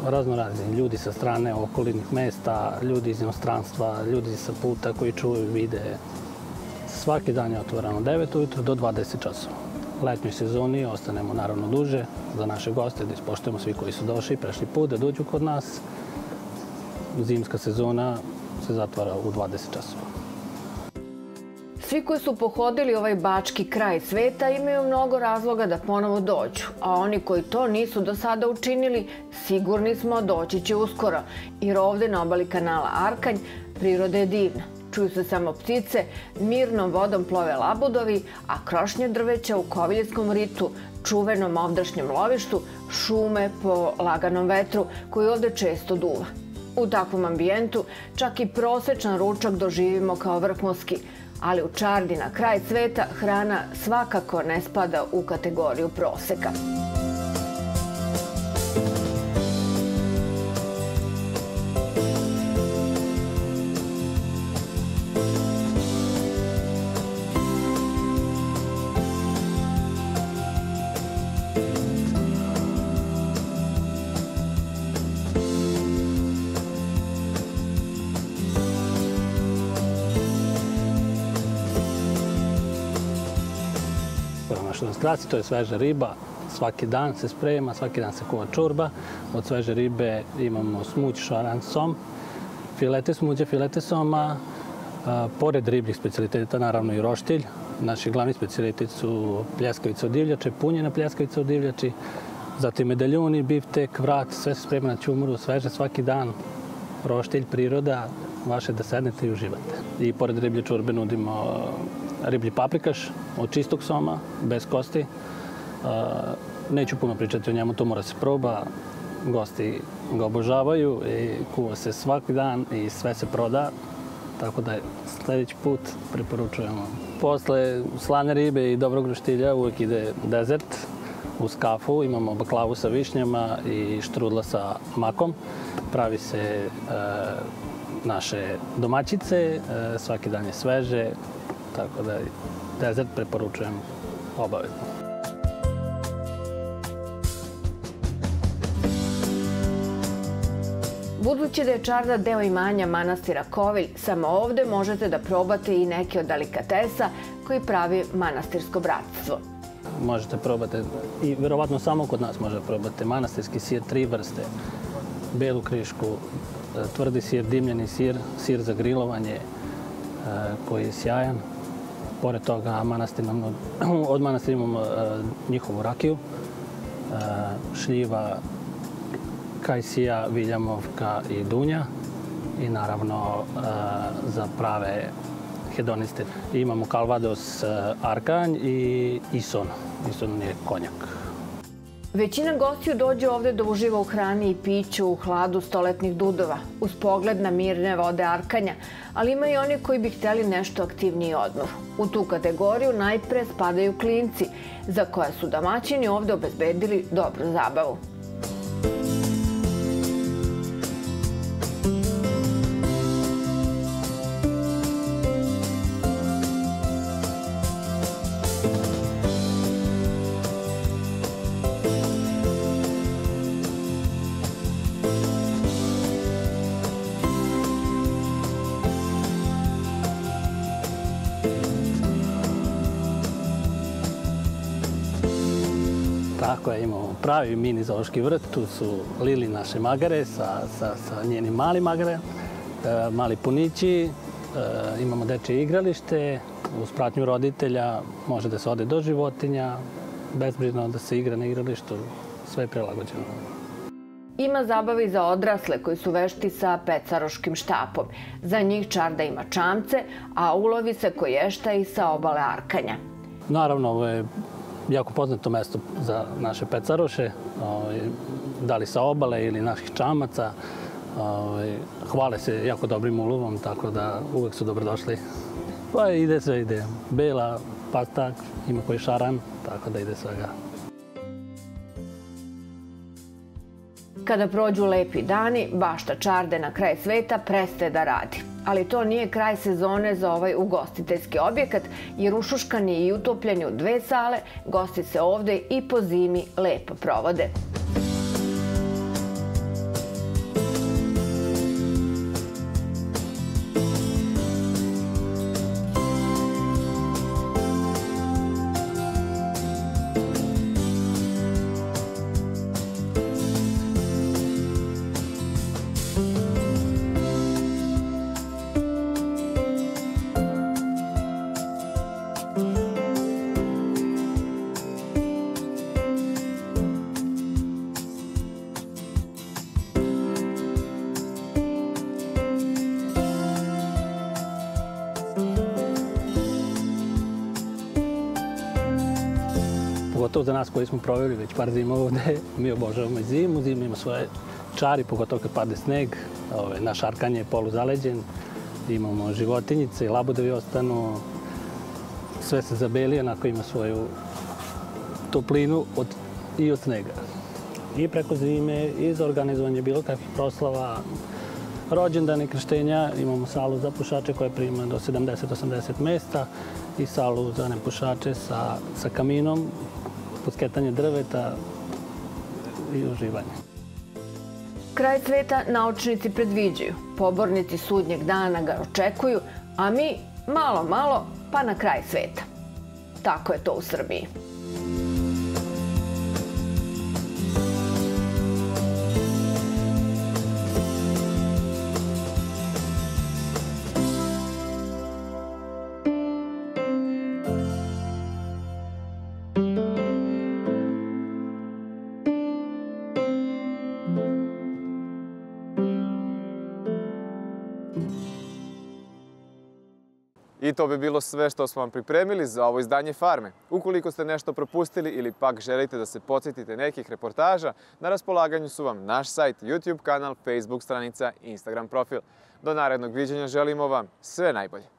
razno razni ljudi sa strane okolnih mesta, ljudi iz inostranstva, ljudi sa puta koji čuju, vide. Svaki dan je otvoreno 9 ujutro do 20 časova. Letnjoj sezoni ostanemo naravno duže za naše goste, da ispoštujemo svi koji su došli prešli put da dođu kod nas. Zimska sezona se zatvara u 20 časova. Svi koji su pohodili ovaj bački kraj sveta imaju mnogo razloga da ponovo dođu, a oni koji to nisu do sada učinili, sigurni smo doći će uskoro, jer ovde na obali kanala Arkanj priroda je divna. Čuju se samo ptice, mirnom vodom plove labudovi, a krošnje drveća u Koviljskom ritu, čuvenom ovdašnjem lovištu, šume po laganom vetru koji ovde često duva. U takvom ambijentu čak i prosečan ručak doživimo kao vrhunski, ali u Čardi na kraj sveta hrana svakako ne spada u kategoriju proseka. Strasti, to je sveža riba, svaki dan se sprema, svaki dan se kuva čurba. Od sveže ribe imamo smuć šaran som, filete smuđe, filete soma, pored ribljih specialiteta naravno i roštilj. Naši glavni specialiteti su pljeskavica od divljače, punjena pljeskavica od divljači, zatim medaljuni, biftek, vrat, sve se sprema na čumuru, sveže svaki dan. Roštilj, priroda, vaše da sednete i uživate. I pored riblje čurbe nudimo riblji paprikaš od čistog soma, bez kosti. Neću puno pričati o njemu, to mora se proba. Gosti ga obožavaju i kuva se svaki dan i sve se proda. Tako da sledeći put preporučujemo. Posle slane ribe i dobrog roštilja uvek ide dezert uz kafu. Imamo baklavu sa višnjama i štrudla sa makom. Pravi se e, naše domaćice, e, svaki dan je sveže, tako da dezert preporučujem obavezno. Budući da je Čarda deo imanja manastira Kovilj, samo ovde možete da probate i neke od delikatesa koji pravi manastirsko bratstvo. Možete probati i verovatno samo kod nas možete probati manastirski sir, tri vrste. Belu krišku, tvrdi sir, dimljeni sir, sir za grilovanje e, koji je sjajan, Pored toga manastir imamo, od manastira imamo uh, njihovu rakiju, uh, šljiva, kajsija, viljamovka i dunja i naravno uh, za prave hedoniste. Imamo Calvados Arkanj i Ison. Ison je konjak. Većina gostiju dođe ovde da uživa u hrani i piću u hladu stoletnih dudova, uz pogled na mirne vode Arkanja, ali ima i oni koji bi hteli nešto aktivniji odmor. U tu kategoriju najpre spadaju klinci, za koje su domaćini ovde obezbedili dobru zabavu. Pravi mini zoološki vrt. Tu su Lili naše magare sa, sa, sa njenim malim magare, e, mali punići, imamo dečje igralište, uz pratnju roditelja može da se ode do životinja, bezbrižno da se igra na igralištu, sve je prilagođeno. Ima zabavi za odrasle koji su vešti sa pecaroškim štapom. Za njih čarda ima čamce, a ulovi se koješta i sa obale Arkanja. Naravno, ovo je jako poznato mesto za naše pecaroše, ovaj, da li sa obale ili naših čamaca. Ovaj, hvale se jako dobrim ulovom, tako da uvek su dobrodošli. Pa ide sve, ide. Bela, pastak, ima koji šaran, tako da ide svega. Kada prođu lepi dani, bašta Čarde na kraj sveta prestaje da radi. Ali to nije kraj sezone za ovaj ugostiteljski objekat, jer ušuškani i utopljeni u dve sale, gosti se ovde i po zimi lepo provode. Pogotovo za nas koji smo proveli već par zima ovde, mi obožavamo i zimu, zima ima svoje čari, pogotovo kad padne sneg, ove, naš arkan je poluzaleđen, imamo životinjice i labudovi ostanu, sve se zabeli, onako ima svoju toplinu od, i od snega. I preko zime, i za organizovanje bilo kakvih proslava, rođendane krštenja, imamo salu za pušače koja prima do 70-80 mesta i salu za nepušače sa, sa kaminom pusketanje drveta i uživanje. Kraj sveta naučnici predviđaju, pobornici sudnjeg dana ga očekuju, a mi malo, malo pa na kraj sveta. Tako je to u Srbiji. To bi bilo sve što smo vam pripremili za ovo izdanje Farme. Ukoliko ste nešto propustili ili pak želite da se podsjetite nekih reportaža, na raspolaganju su vam naš sajt, YouTube kanal, Facebook stranica i Instagram profil. Do narednog viđenja želimo vam sve najbolje.